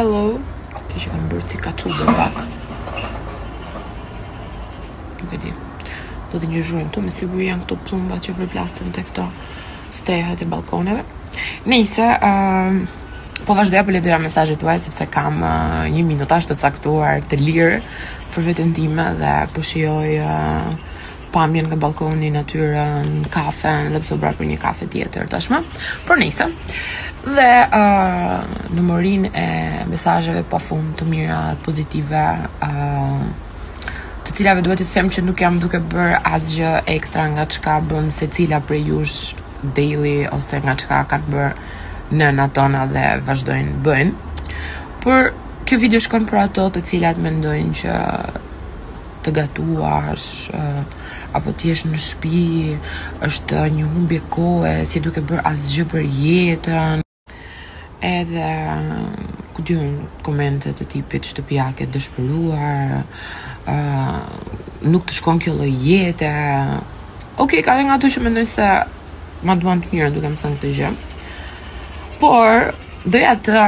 Hello, të që kam bërë çika u bë dhe pak. Nuk e di. Do të një zhurmë këtu, me siguri janë këta pëllumba që përplasen te këto strehët e balkoneve. Nejse, uh, po vazhdoja po lexoja mesazhet tuaja sepse kam uh, një minutazh të caktuar të lirë për veten time dhe po shijoj uh, pamjen nga balkoni, natyrën, kafen, dhe pse u bëra për një kafe tjetër tashmë. Por nejse, dhe uh, në morinë e mesazheve pa fund të mira, pozitive, uh, të cilave duhet të them që nuk jam duke bërë asgjë ekstra nga çka bën secila prej jush daily ose nga çka kanë bërë nënat tona dhe vazhdojnë të bëjnë. Por kjo video shkon për ato të cilat mendojnë që të gatuash apo të jesh në shtëpi është një humbje kohe, s'je duke bërë asgjë për jetën. Edhe ku di unë komente të tipit shtëpiake e dëshpëruar, ë nuk të shkon kjo lloj jete. Okej, ka dhe nga ato që mendojnë se ma duan të mirën duke më thënë këtë gjë. Por doja të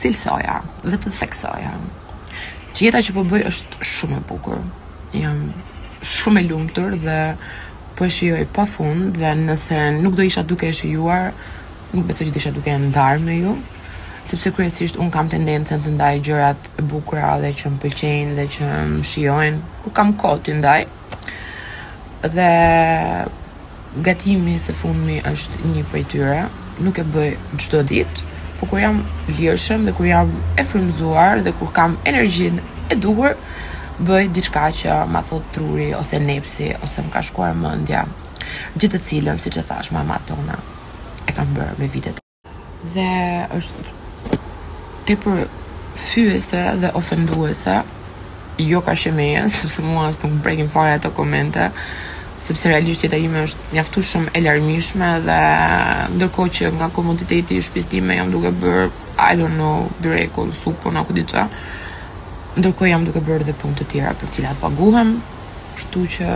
Cilësoja dhe të theksoja që jeta që po bëj është shumë e bukur. Jam shumë e lumtur dhe po e shijoj pa fund dhe nëse nuk do isha duke e shijuar, nuk besoj që do isha duke e ndarë me ju sepse kryesisht unë kam tendencën të ndaj gjërat e bukura dhe që më pëlqejnë dhe që më shijojnë kur kam kohë t'i ndaj. Dhe gatimi së fundmi është një prej tyre. Nuk e bëj çdo ditë, por kur jam lirshëm dhe kur jam e frymëzuar dhe kur kam energjinë e duhur, bëj diçka që ma thotë truri ose nepsi ose më ka shkuar mendja, gjë të cilën, siç e thashë, mamat tona e kanë bërë me vite. Dhe është tepër fyese dhe ofenduese jo karshi meje, sepse mua nuk më prekin fare ato komente, sepse realisht jeta ime është mjaftueshëm e larmishme dhe ndërkohë që nga komoditeti i shtëpisë time jam duke bërë I don't know byrekun, supën apo diçka. Ndërkohë jam duke bërë edhe punë të tjera për të cilat paguhem, kështu që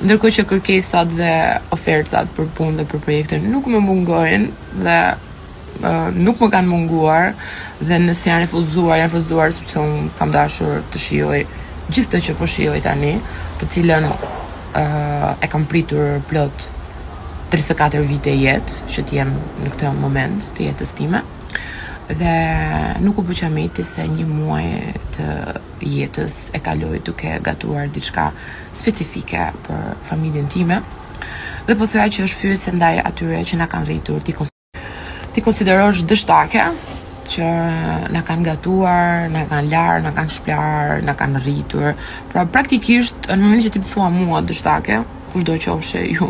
Ndërkohë që kërkesat dhe ofertat për punë dhe për projekte nuk më mungojnë dhe uh, nuk më kanë munguar dhe nëse janë refuzuar, janë refuzuar sepse unë kam dashur të shijoj gjithë këtë që po shijoj tani, të cilën uh, e kam pritur plot 34 vite jetë që të jem në këtë moment të jetës time dhe nuk u bëka qameti se një muaj të jetës e kaloj duke gatuar diçka specifike për familjen time dhe po thoja që është fyese ndaj atyre që na kanë rritur t'i t'i konsiderosh dështake që na kanë gatuar, na kanë larë, na kanë shpëlarë, na kanë rritur. Pra praktikisht në momentin që ti më thua mua dështake, kushdo qofshi ju,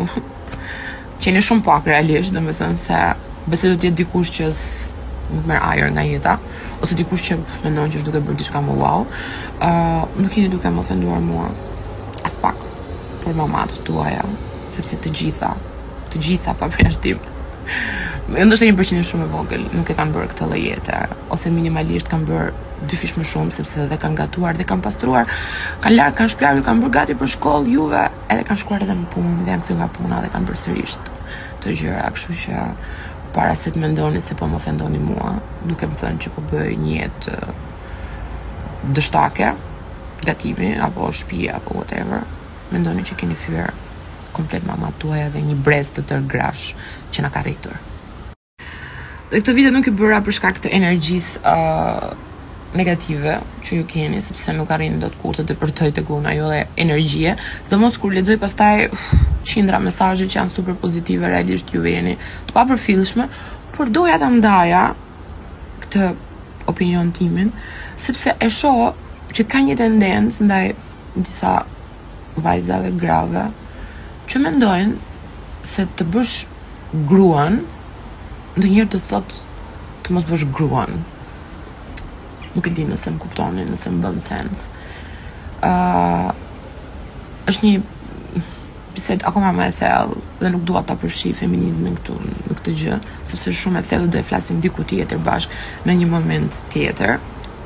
Që jeni shumë pak realisht, domethënë se besoj do të jetë dikush që nuk merr ajër nga jeta, ose dikush që mendon që është duke bërë diçka më wow. Ë, uh, nuk jeni duke më ofenduar mua as pak por mamatë tuaja, sepse të gjitha, të gjitha pa përjashtim. Jo ndoshta një përqindje shumë e vogël, nuk e kanë bërë këtë lloj jete, ose minimalisht kanë bërë dyfish më shumë sepse dhe kanë gatuar dhe kanë pastruar, kanë larë, kanë shpëlarë, ju kanë bërë gati për shkollë juve, Edhe kanë shkuar edhe në punë dhe janë kthyer nga puna dhe kanë bërë sërish këto gjëra, kështu që para se të mendoni se po më ofendoni mua, duke më thënë që po bëj një jetë dështake, gatimi apo shtëpi apo whatever, mendoni që keni fyer komplet mamatë tuaja dhe një brez të tërë grash që na ka rritur. Dhe këtë video nuk e bëra për shkak të energjisë uh, negative që ju keni, sepse nuk arrin dot kurrë të depërtojë tek unë ajo lloj energjie, sidomos kur lexoj pastaj qindra mesazhe që janë super pozitive, realisht ju jeni të papërfillshme, por doja ta ndaja këtë opinion timin, sepse e shoh që ka një tendencë ndaj disa vajzave, grave, që mendojnë se të bësh gruan, ndonjëherë do të thotë të mos bësh gruan. Nuk e di nëse më kuptoni, nëse më bën sens. Uh, është një bisedë akoma më e thellë dhe nuk dua ta përfshij feminizmin këtu në këtë gjë, sepse është shumë e thellë do e flasim diku tjetër bashkë në një moment tjetër.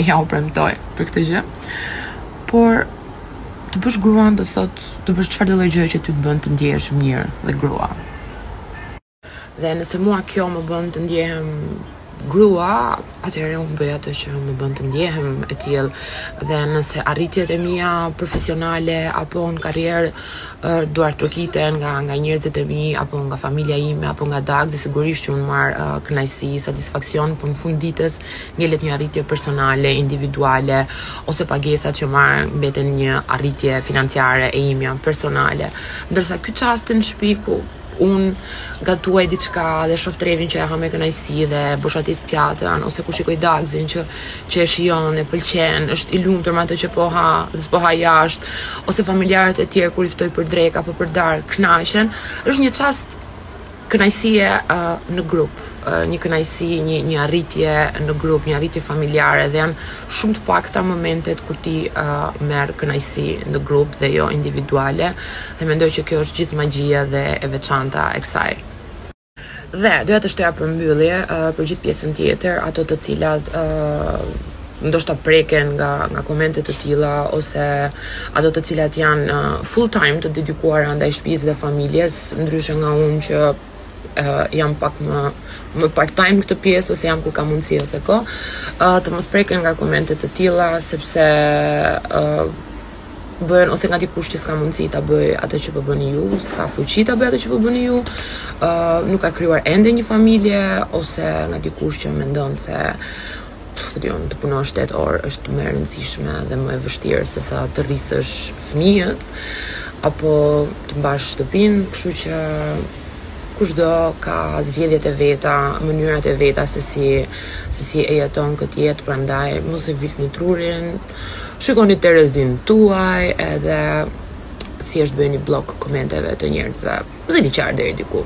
Jua premtoj për këtë gjë. Por Të bësh gruan do të thotë të bësh çfarëdo lloj gjëje që ty të bën të ndjehesh mirë dhe grua. Dhe nëse mua kjo më bën të ndjehem grua, atëherë unë bëj atë që më bën të ndjehem e tillë. Dhe nëse arritjet e mia profesionale apo në karrierë duartrokiten nga nga njerëzit e mi apo nga familja ime apo nga Dagzi, sigurisht që unë marr kënaqësi, satisfaksion, po në fund të ditës ngelet një arritje personale, individuale, ose pagesat që marr mbeten një arritje financiare e imja, personale. Ndërsa ky çasti në shtëpi ku unë gatuaj diçka dhe shoh Trevin që e ha me kënaqësi dhe boshatis pjatën ose ku shikoj Dagzin që që e shijon e pëlqen, është i lumtur me atë që po ha dhe s'po ha jashtë, ose familjarët e tjerë kur i ftoj për drekë apo për darkë, kënaqen, është një çast Kënaqësie në grup, një kënaqësi, një një arritje në grup, një arritje familjare dhe janë shumë të pakta momentet kur ti uh, merr kënaqësi në grup dhe jo individuale dhe mendoj që kjo është gjithë magjia dhe e veçanta e kësaj. Dhe doja të shtoja përmbyllje uh, për gjithë pjesën tjetër, ato të cilat uh, ndoshta preken nga nga komente të tilla ose ato të cilat janë uh, full time të dedikuara ndaj shtëpisë dhe familjes ndryshe nga unë që uh, jam pak më part time këtë pjesë ose jam kur ka mundësi ose ko uh, të mos preken nga komente të tilla sepse uh, bëhen ose nga dikush që s'ka mundësi ta bëjë atë që po bëni ju, s'ka fuqi ta bëjë atë që po bëni ju, uh, nuk ka krijuar ende një familje ose nga dikush që mendon se të punosh tetë orë është më e rëndësishme dhe më e vështirë sesa të rrisësh fëmijët apo të mbash shtëpinë, kështu që kushdo ka zgjedhjet e veta, mënyrat e veta se si se si e jeton këtë jetë, prandaj mos e vrisni trurin, shikoni terezin tuaj edhe thjesht bëjeni bllok komenteve të njerëzve, ziliqarë deri diku.